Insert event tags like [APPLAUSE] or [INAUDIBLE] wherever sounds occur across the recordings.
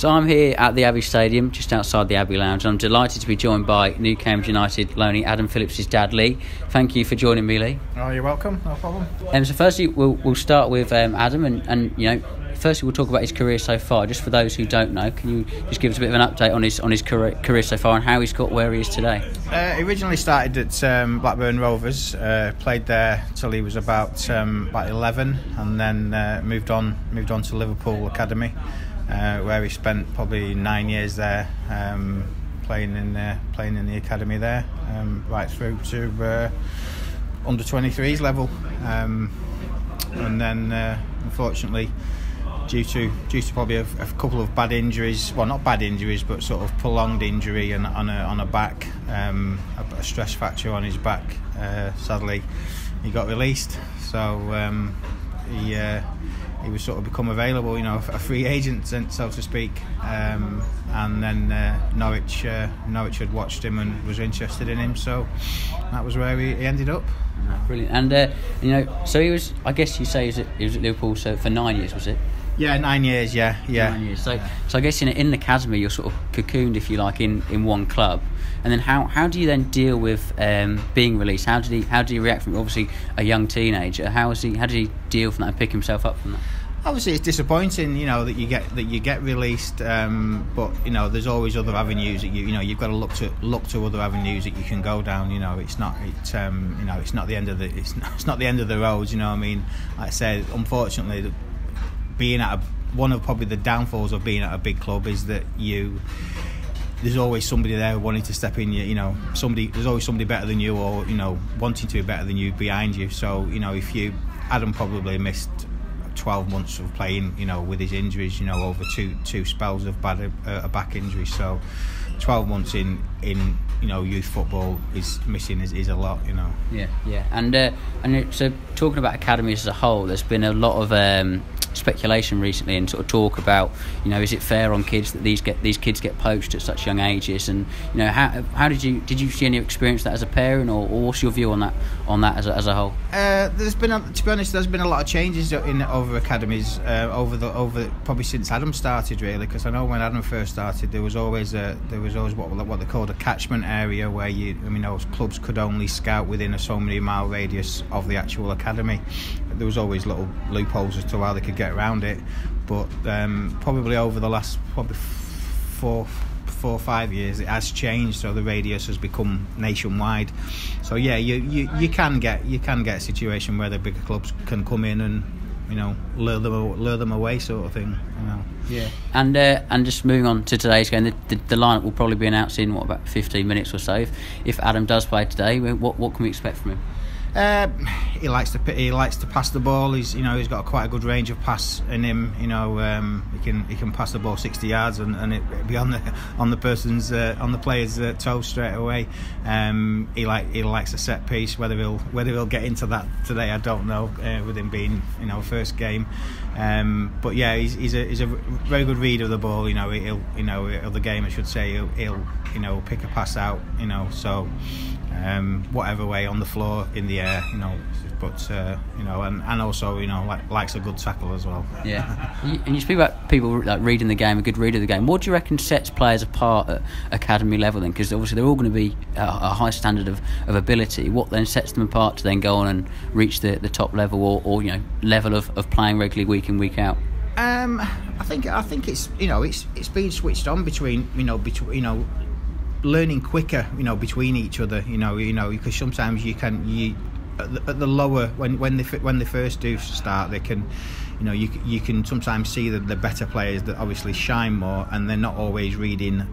So I'm here at the Abbey Stadium, just outside the Abbey Lounge, and I'm delighted to be joined by New Cambridge United loanee Adam Phillips' dad, Lee. Thank you for joining me, Lee. Oh, you're welcome. No problem. Um, so firstly, we'll, we'll start with um, Adam, and, and you know, firstly we'll talk about his career so far. Just for those who don't know, can you just give us a bit of an update on his on his career, career so far and how he's got where he is today? Uh, he originally started at um, Blackburn Rovers, uh, played there till he was about um, about 11, and then uh, moved on moved on to Liverpool Academy uh, where he spent probably nine years there, um, playing in uh, playing in the academy there, um, right through to uh, under 23s level, um, and then uh, unfortunately. Due to due to probably a, a, couple of bad injuries, well not bad injuries, but sort of prolonged injury and on a on a back, um, a, a, stress fracture on his back. Uh, sadly, he got released. So um, he uh, he was sort of become available, you know, a free agent, so to speak. Um, and then uh, Norwich, uh, Norwich had watched him and was interested in him, so that was where he, he ended up. Brilliant. And uh, you know, so he was. I guess you say he was, at, he was at Liverpool so for nine years, was it? Yeah, nine years. Yeah, yeah. Nine years. So, so I guess in in the academy, you're sort of cocooned, if you like, in, in one club. And then how, how do you then deal with um, being released? How did he how did he react from obviously a young teenager? How was he? How did he deal from that and pick himself up from that? Obviously, it's disappointing, you know, that you get that you get released. Um, but you know, there's always other avenues that you you know you've got to look to look to other avenues that you can go down. You know, it's not it's um, you know it's not the end of the it's not, it's not the end of the road. You know, I mean, like I said, unfortunately, being at a, one of probably the downfalls of being at a big club is that you there's always somebody there wanting to step in you you know somebody there's always somebody better than you or you know wanting to be better than you behind you so you know if you Adam probably missed 12 months of playing, you know, with his injuries, you know, over two two spells of bad uh, a back injury. So, 12 months in in you know youth football is missing is, is a lot, you know. Yeah, yeah, and uh, and so talking about academies as a whole, there's been a lot of um, speculation recently and sort of talk about you know is it fair on kids that these get these kids get poached at such young ages and you know how how did you did you see any experience that as a parent or, or what's your view on that on that as a, as a whole? Uh, there's been a, to be honest there's been a lot of changes in over academies uh, over the over probably since Adam started really because I know when Adam first started there was always a there was always what what they called a catchment area where you I mean those clubs could only scout within a so many mile radius of the actual academy there was always little loopholes as to how they could get around it. But um, probably over the last probably four four or five years it has changed so the radius has become nationwide. So yeah you, you you can get you can get a situation where the bigger clubs can come in and you know lure them lure them away sort of thing you know. Yeah. And uh, and just moving on to today's game the, the, the lineup will probably be announced in what about 15 minutes or so. If, if Adam does play today what what can we expect from him uh, he likes to he likes to pass the ball. He's you know he's got a quite a good range of pass in him. You know um, he can he can pass the ball 60 yards and, and it be on the on the person's uh, on the player's uh, toe straight away. Um, he like he likes a set piece. Whether he'll whether he'll get into that today, I don't know. Uh, with him being you know first game, um, but yeah, he's, he's a he's a very good reader of the ball. You know he'll you know of the game I should say he'll, he'll you know pick a pass out. You know so um, whatever way on the floor, in the air, you know. But uh, you know, and, and also you know, like likes a good tackle as well. Yeah, and you speak about people like reading the game, a good reader of the game. What do you reckon sets players apart at academy level then? Because obviously they're all going to be a, a, high standard of, of ability. What then sets them apart to then go on and reach the, the top level or, or you know level of, of playing regularly week in week out? Um, I think I think it's you know it's it's been switched on between you know between you know learning quicker, you know, between each other. You know, you know, because sometimes you can you at the, at the lower when when they when they first do start, they can, you know, you you can sometimes see the, the better players that obviously shine more, and they're not always reading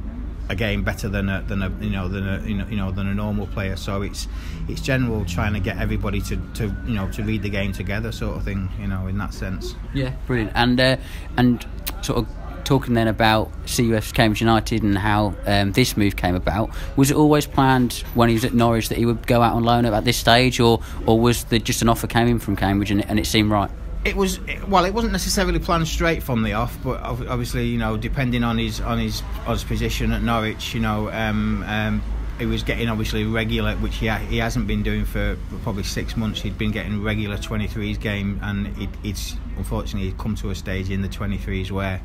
a game better than a than a you know than a you know, you know than a normal player. So it's it's general trying to get everybody to, to you know to read the game together, sort of thing. You know, in that sense. Yeah, brilliant. And uh, and sort of talking then about CUF Cambridge United and how um, this move came about, was it always planned when he was at Norwich that he would go out on loan at this stage, or or was there just an offer came in from Cambridge and, and it seemed right? It was well. It wasn't necessarily planned straight from the off, but obviously, you know, depending on his on his on his position at Norwich, you know, um, um, he was getting obviously regular, which he ha- he hasn't been doing for probably six months. He'd been getting regular 23s game, and it, it's unfortunately come to a stage in the 23s where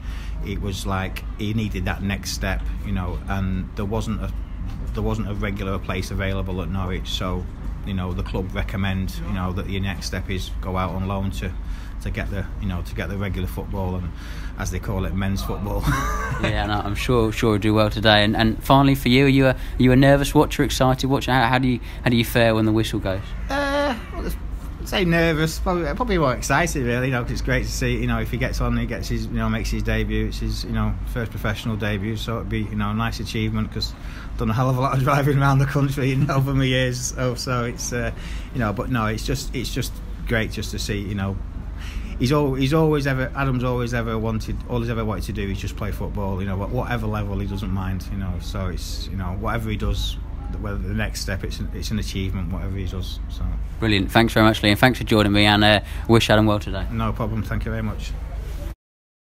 it was like he needed that next step, you know, and there wasn't a there wasn't a regular place available at Norwich, so you know the club recommend you know that your next step is go out on loan to to get the you know to get the regular football and as they call it men's football. [LAUGHS] yeah, no, I'm sure sure do well today. And, and finally for you, are you a are you a nervous watcher, excited watcher? How, how do you how do you fare when the whistle goes? Uh, well, I'd say nervous, probably probably more excited really. You know, cause it's great to see. You know, if he gets on, he gets his you know makes his debut. It's his you know first professional debut, so it'd be you know a nice achievement because I've done a hell of a lot of driving around the country you know, over my years. So, so it's uh, you know, but no, it's just it's just great just to see you know he's always, he's always ever Adam's always ever wanted all he's ever wanted to do is just play football you know whatever level he doesn't mind you know so it's you know whatever he does whether the next step it's an, it's an achievement whatever he does so. Brilliant. Thanks very much Liam. Thanks for joining me and uh, wish Adam well today. No problem. Thank you very much